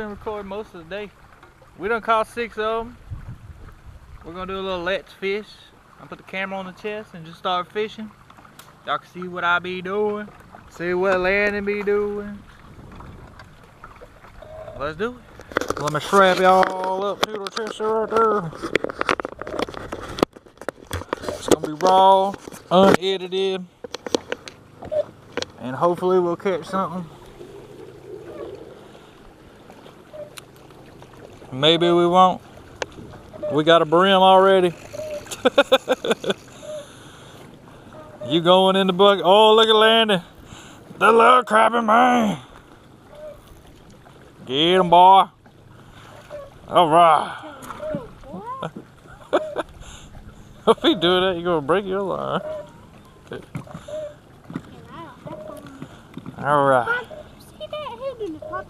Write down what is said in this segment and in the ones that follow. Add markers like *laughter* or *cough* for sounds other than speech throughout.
been recording most of the day. We done caught six of them. We're gonna do a little let's fish. I put the camera on the chest and just start fishing. Y'all can see what I be doing. See what Landon be doing. Let's do it. Let me strap y'all up to the chest right there. It's gonna be raw, unedited, and hopefully we'll catch something. Maybe we won't. We got a brim already. *laughs* you going in the bucket? Oh, look at Landon. The little crappie man. Get him, boy. All right. *laughs* if you do that, you're going to break your line. All right. *laughs* See that? He's doing the pop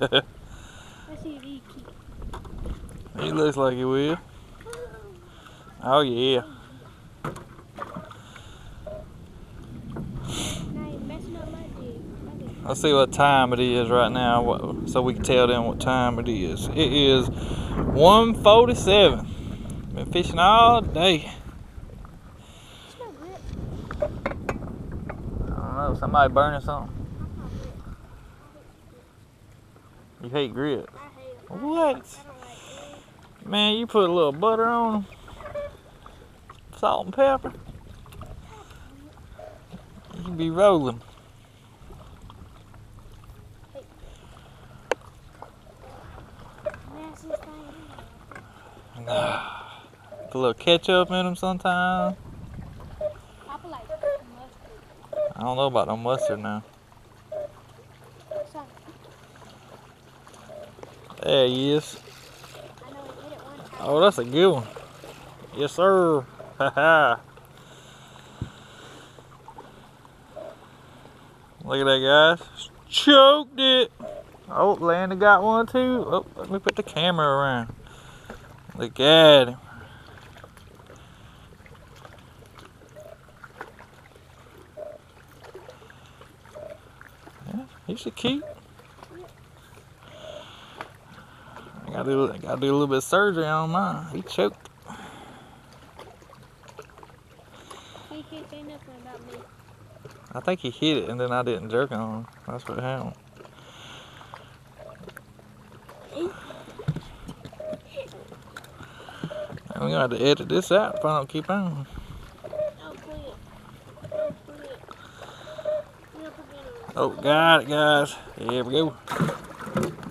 Let's see if he keep. He looks like he will. Oh, yeah. Now you're messing up my dig. Let's see what time it is right now, so we can tell them what time it is. It is 1:47. Been fishing all day. I don't know, somebody burning something. You hate grits. I hate it. What? I don't like it. Man, you put a little butter on them. Salt and pepper. You can be rolling. Thing. Put a little ketchup in them sometimes. I don't know about no mustard now. There he is. I know we hit it one time. Oh, that's a good one. Yes, sir. Haha. *laughs* Look at that, guys. Choked it. Oh, Landon got one too. Oh, let me put the camera around. Look at him. Yeah, he should keep. I gotta do, I gotta do a little bit of surgery on mine. He choked. He can't say nothing about me. I think he hit it and then I didn't jerk on him. That's what happened. *laughs* We're gonna have to edit this out if I don't keep on. Don't quit. Don't quit. You don't put me in a- Oh, got it, guys. Here we go.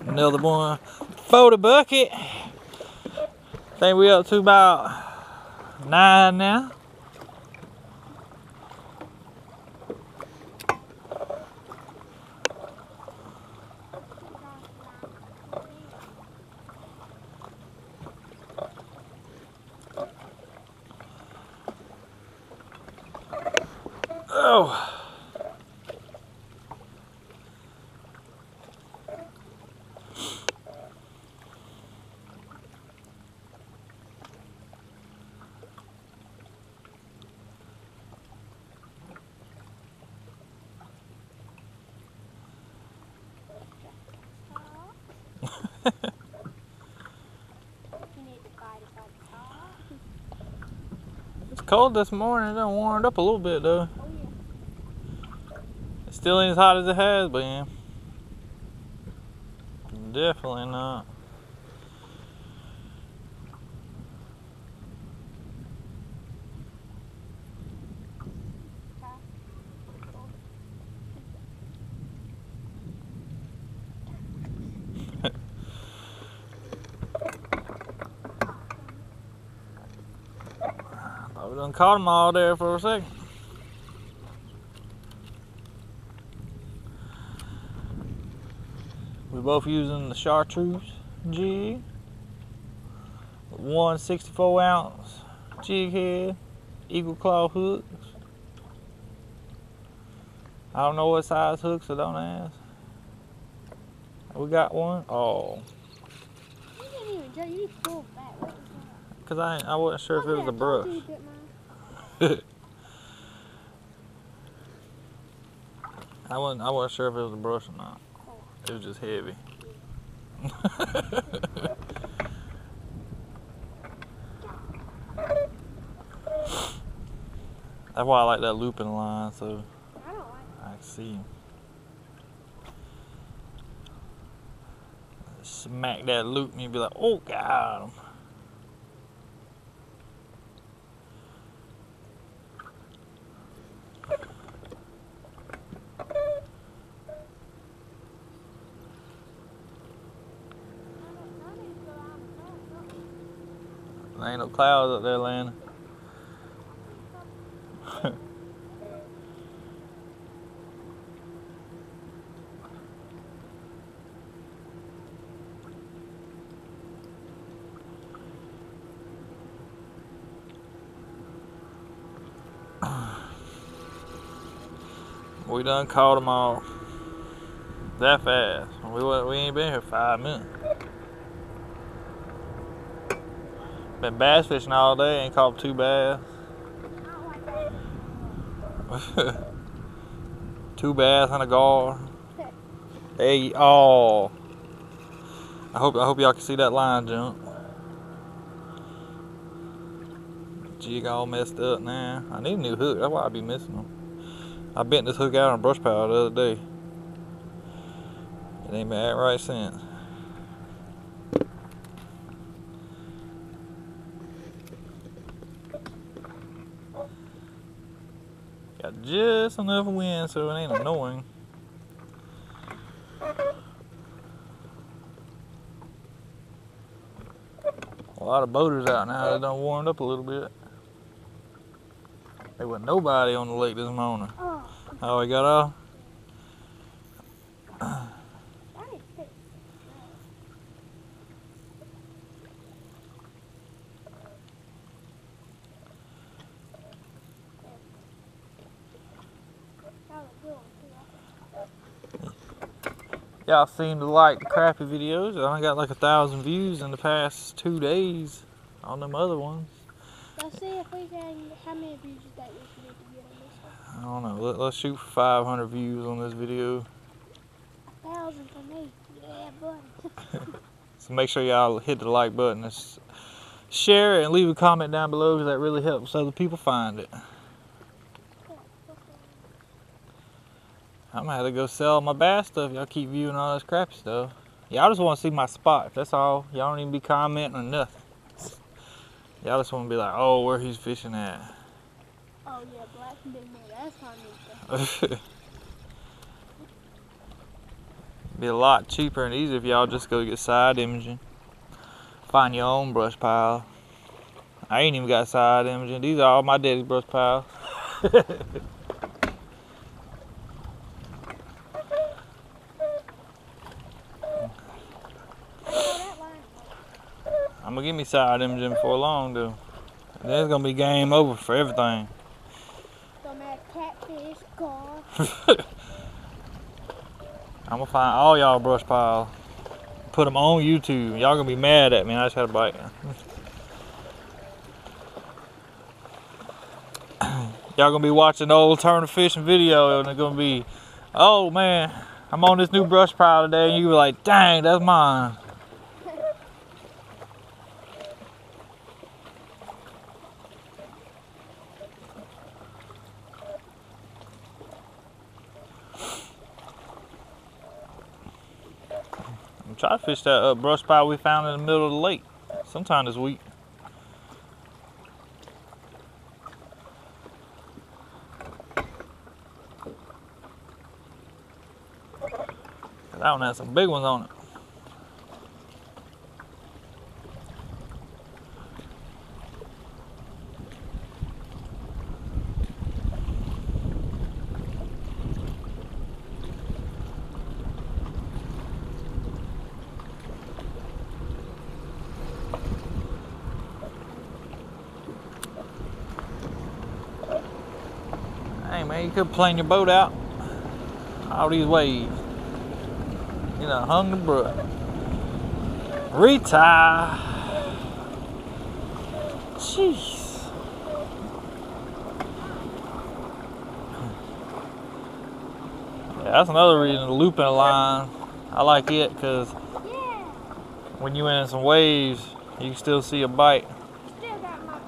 Another one. Photo bucket. Think we up to about nine now. Cold this morning. It done warmed up a little bit though. Oh. It still ain't as hot as it has been. We done caught them all there for a second. We're both using the chartreuse jig. One 64 ounce jig head, eagle claw hooks. I don't know what size hooks, so don't ask. We got one. Oh, You didn't even jerk. You need to pull back. What was that? cause I I wasn't sure if it was a brush. I wasn't I wasn't sure if it was a brush or not. It was just heavy. *laughs* That's why I like that looping line, so I can see him. Smack that loop and you'd be like, oh, got him. There ain't no clouds up there, Lana. we done caught them all that fast. We we ain't been here five minutes. Been bass fishing all day, ain't caught two bass. *laughs* Two bass and a gar. Hey, oh. I hope I hope y'all can see that line jump. Jig all messed up now. I need a new hook. That's why I be missing them. I bent this hook out on brush pile the other day. It ain't been right since. Got just enough wind so it ain't annoying. A lot of boaters out now. They done warmed up a little bit. There wasn't nobody on the lake this morning. Oh, Oh, we got off? that is thick. That was a good one, too. Y'all seem to like the crappie videos. I only got like a thousand views in the past two days on them other ones. Let's see if we can, how many views you think we can get on this one? I don't know. Let, let's shoot for 500 views on this video. A thousand for me. Yeah, buddy. *laughs* *laughs* So make sure y'all hit the like button share it and leave a comment down below because that really helps other people find it. I'm gonna have to go sell my bass stuff. Y'all keep viewing all this crappie stuff. Y'all just want to see my spot. That's all. Y'all don't even be commenting or nothing. Y'all just want to be like, oh, where he's fishing at. Oh yeah, black and big man. That's stuff. *laughs* be a lot cheaper and easier if y'all just go get side imaging. Find your own brush pile. I ain't even got side imaging. These are all my daddy's brush piles. *laughs* Oh, that line. I'm gonna give me side imaging before long though. That's gonna be game over for everything. Don't matter, catfish, gar. *laughs* I'm gonna find all y'all brush piles. Put them on YouTube. Y'all gonna be mad at me. I just had a bite. *coughs* y'all gonna be watching the old Turner Fishing video and it's gonna be, oh man, I'm on this new brush pile today, and you were like, dang, that's mine. I'm fish that uh, brush pile we found in the middle of the lake sometime this week. That one has some big ones on it. Hey man, you could plane your boat out. All these waves. You know, hung the brook. Retire. Jeez. Yeah, that's another reason to loop in a line. I like it because when you in some waves, you can still see a bite. Still got my.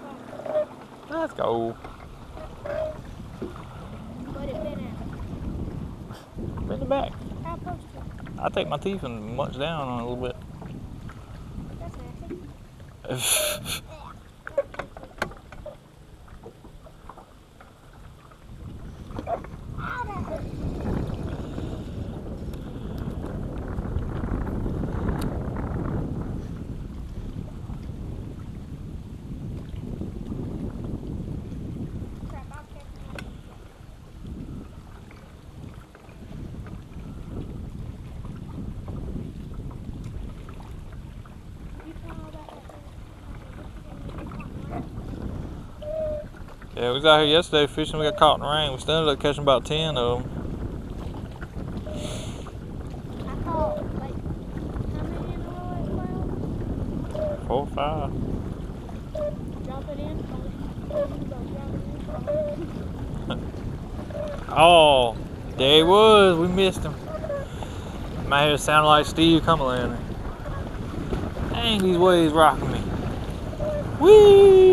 Let's go. But it been out. Bring it back. How to? I take my teeth and munch down on it a little bit. That's nasty. *laughs* Ow, that hurt. Crap, I'll catch it. You found all that out there? Yeah, we was out here yesterday fishing. We got caught in the rain. We still ended up catching about 10 of them. I caught like how many in a row? Like. Four, five. Drop it in. Drop it in. Oh, there he was. We missed him. My hair sounded like Steve Cumberland. Dang, these waves rocking me. Whee!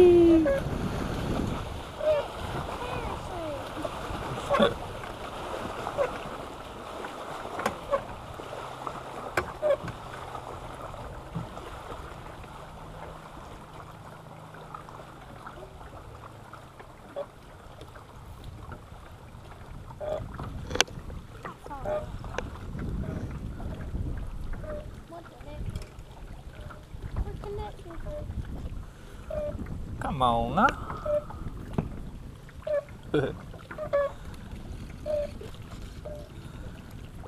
On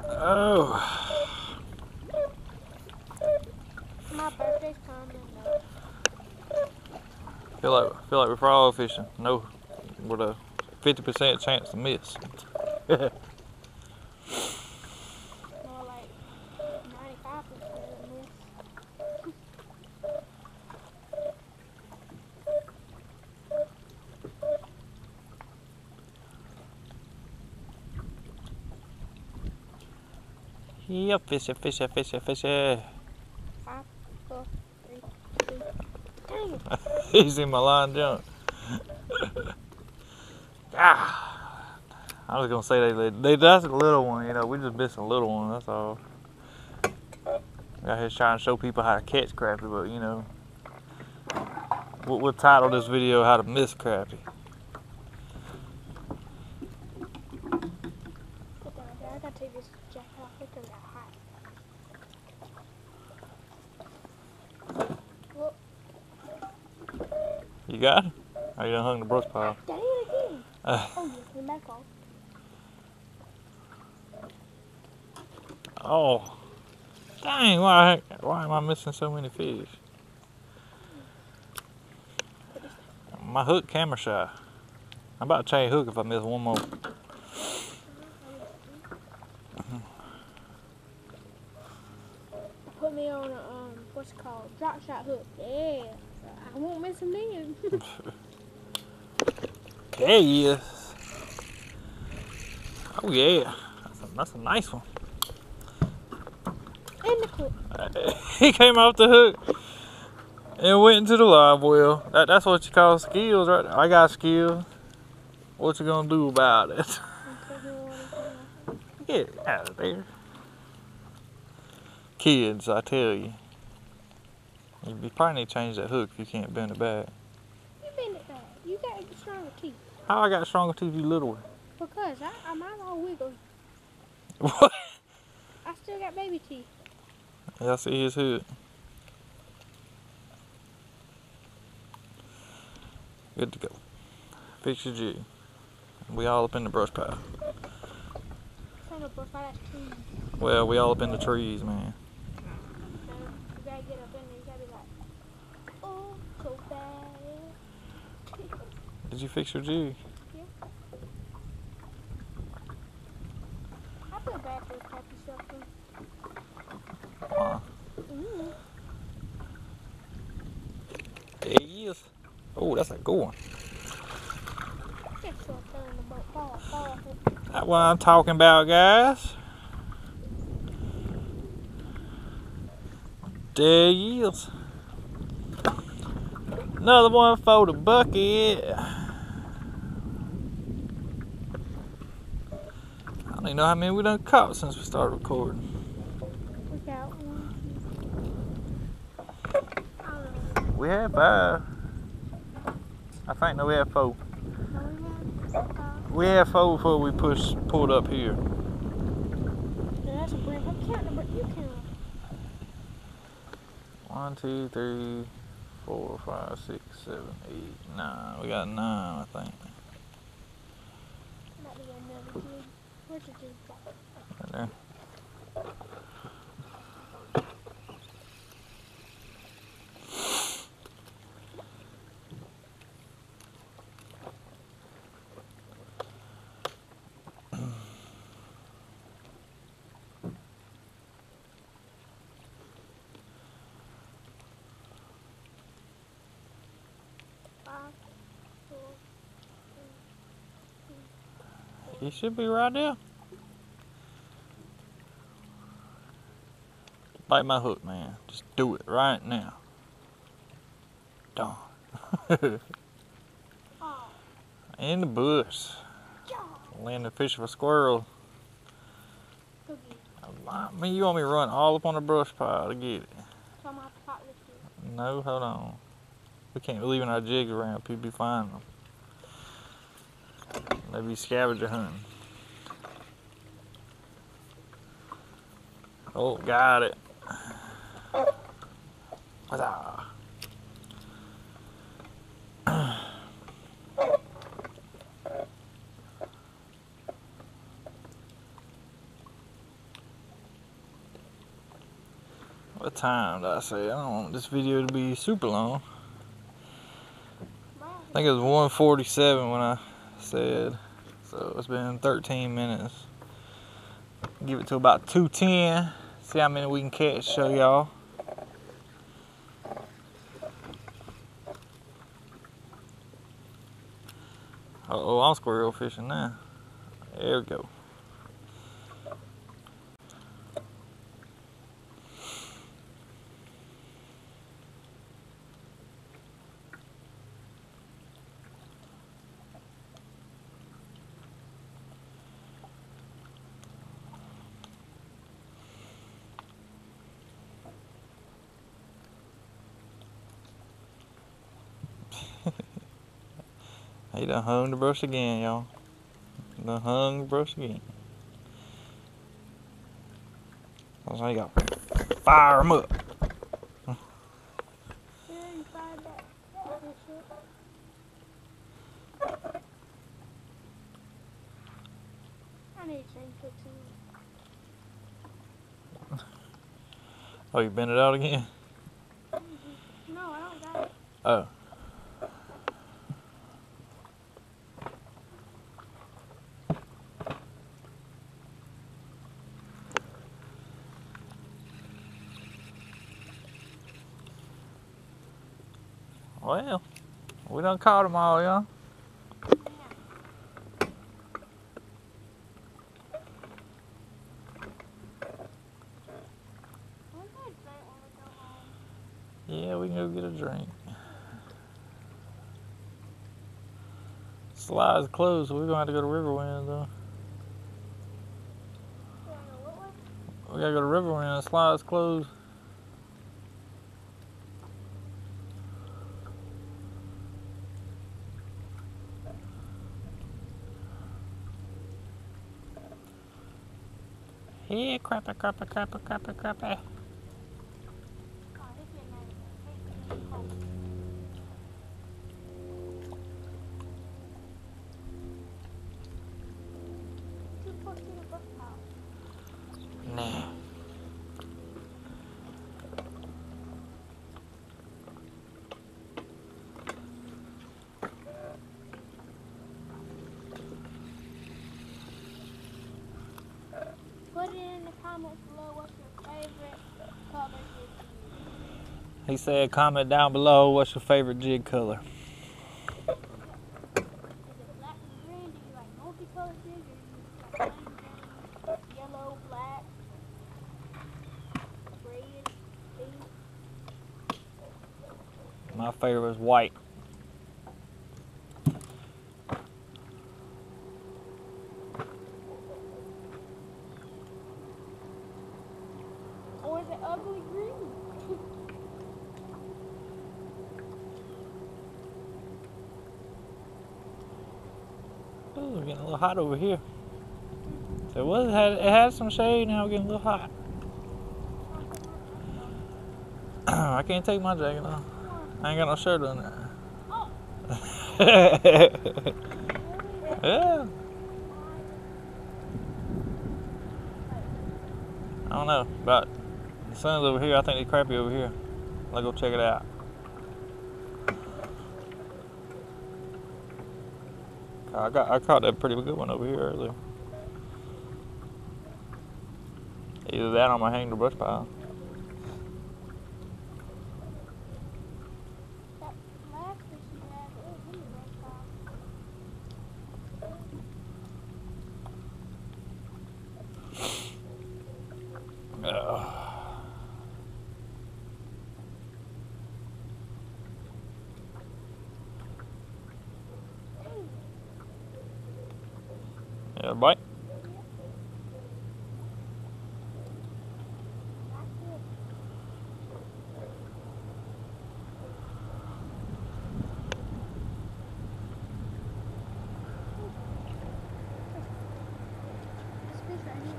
oh, My birthday's coming up. feel like feel like we're frog fishing. No, with a fifty percent chance to miss. More like 95% of this. Yep, fishy, fishy, fishy, fishy. Five, four, three, two. *laughs* He's in my line jump. *laughs* ah, I was gonna say they, they, they that's a little one, you know. We just missed a little one. That's all. Out here trying to show people how to catch crappie, but you know, we'll, we'll title this video "How to Miss Crappie." Put that right there. I gotta take this jacket off. It's gonna get hot. Whoop. You got it? Or you done hung the brush pile? Dang it again. Uh, Oh, you back off. oh, dang! Why why am I missing so many fish? My hook camera shy. I'm about to change hook if I miss one more. Put me on a, um, what's it called? Drop shot hook. Yeah. I won't miss him then. There he is. Oh yeah, that's a, that's a nice one. In the clip. *laughs* he came off the hook and went into the live well. That, that's what you call skills, right? I got skills. What you gonna do about it? *laughs* Get out of there. Kids, I tell you. You you probably need to change that hook if you can't bend it back. You bend it back. You got stronger teeth. How I got stronger teeth, you little one? Because I, I mine all wiggle. *laughs* What? I still got baby teeth. Yeah, I see his hood. Good to go. Fix your jig. We all up in the brush pile. Son of a fat tree. Well, we all up in the trees, man. So you gotta get up in there. You gotta be like, oh, so bad. Did you fix your jig? I feel bad for this happy stuff. Mm. There he is. Oh, that's a good one. Just so turn the boat fall, fall. That's what I'm talking about, guys. There he is. Another one for the bucket. I even know how many we done caught since we started recording. We got one. I. We had five. I think no, we had four. We had four before we pushed pulled up here. No, that's a brand. I'm counting, but you count. One, two, three, four, five, six, seven, eight, nine. We got nine, I think. Not the another jig. Five, He should be right there. Bite my hook, man. Just do it right now. Darn. *laughs* In the bush. yeah. Landing fish for a squirrel. I mean, you want me to run all up on the brush pile to get it? No, hold on. We can't be leaving our jigs around. People be finding them. They be scavenger hunting. Oh, got it. What time did I say? I don't want this video to be super long. I think it was 147 when I said. So it's been 13 minutes. Give it to about 210. See how many we can catch, show y'all. I'm squirrel fishing now. There we go. He done hung the brush again, y'all. Done hung the brush again. That's how you got fire 'em up. Yeah, you find that. That's your shit. I need to change fixing it. Oh, you bent it out again? No, I don't got it. Oh. Well, we done caught them all, y'all. Yeah, we can go get a drink. Slide's closed, so we're gonna have to go to Riverwind though. We gotta go to Riverwind. Slide's closed. Yeah, crappie, eh, crappie, eh, crappie, eh, crappie, crappie. Oh, this is nice. Hey, oh. Too close to the book house. Nah. Put it in the comments below what's your favorite color did you He said, comment down below what's your favorite jig color. My favorite is white. Or is it ugly green? We're getting a little hot over here. So it was had it had some shade. Now we're getting a little hot. *clears throat* I can't take my jacket off. I ain't got no shirt on there. *laughs* yeah. I don't know, but the sun's over here. I think it's crappie over here. Let's go check it out. I got I caught that pretty good one over here earlier. Either that or the brush pile. That last fish you had, it was in the red pile. Ugh. Yeah, bite. This fish right here.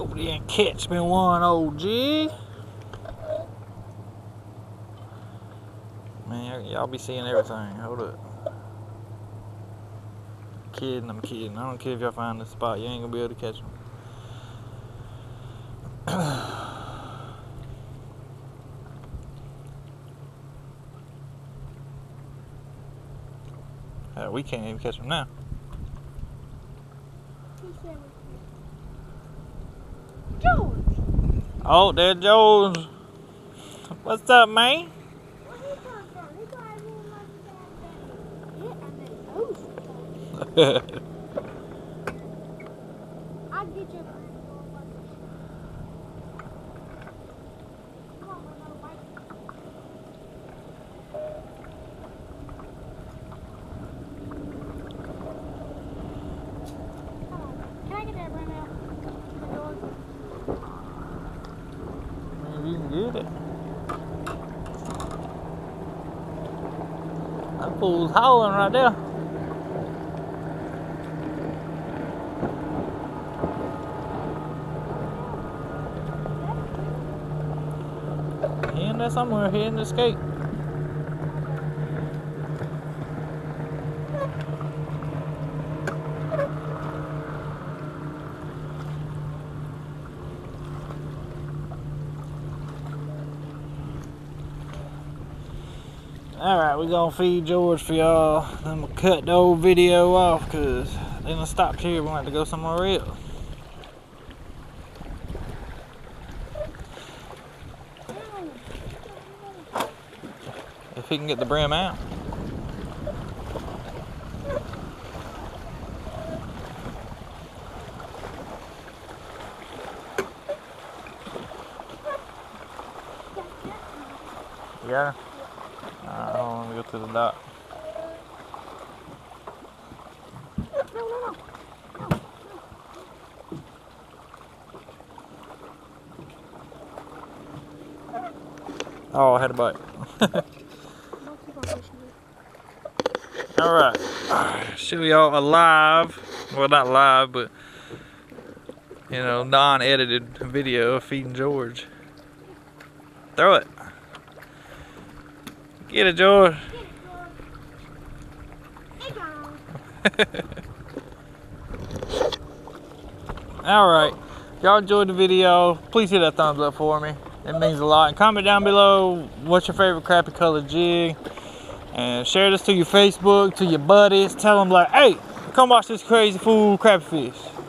Over there and catch me one, old jig. Man, y'all be seeing everything. Hold up. Kidding, I'm kidding. I don't care if y'all find this spot. You ain't gonna be able to catch them. *coughs* Uh, we can't even catch them now. He said it. George! Oh, there Joe's. What's up, man? *laughs* Where he come from? He probably didn't like that. Yeah, I mean, oh, I'll get your friend. Come on, my little bike. Come on. Can I get that brand out? The door? you can get it. That fool's howling right there. He in there somewhere, he in the skate. Alright, we gonna feed George for y'all. Then we'll cut the old video off because they done stopped here. We want to go somewhere else. If he can get the brim out. Yeah. Uh, I want to go to the dock. No, no, no. Oh, I had a bite. *laughs* All right, show y'all alive. well not live, but you know, non-edited video of feeding George. Throw it. Get it, George. Get it, George. All right, y'all enjoyed the video. Please hit that thumbs up for me. It means a lot. And comment down below what's your favorite crappie color jig. And share this to your Facebook, to your buddies. Tell them like, hey, come watch this crazy fool crappie fish.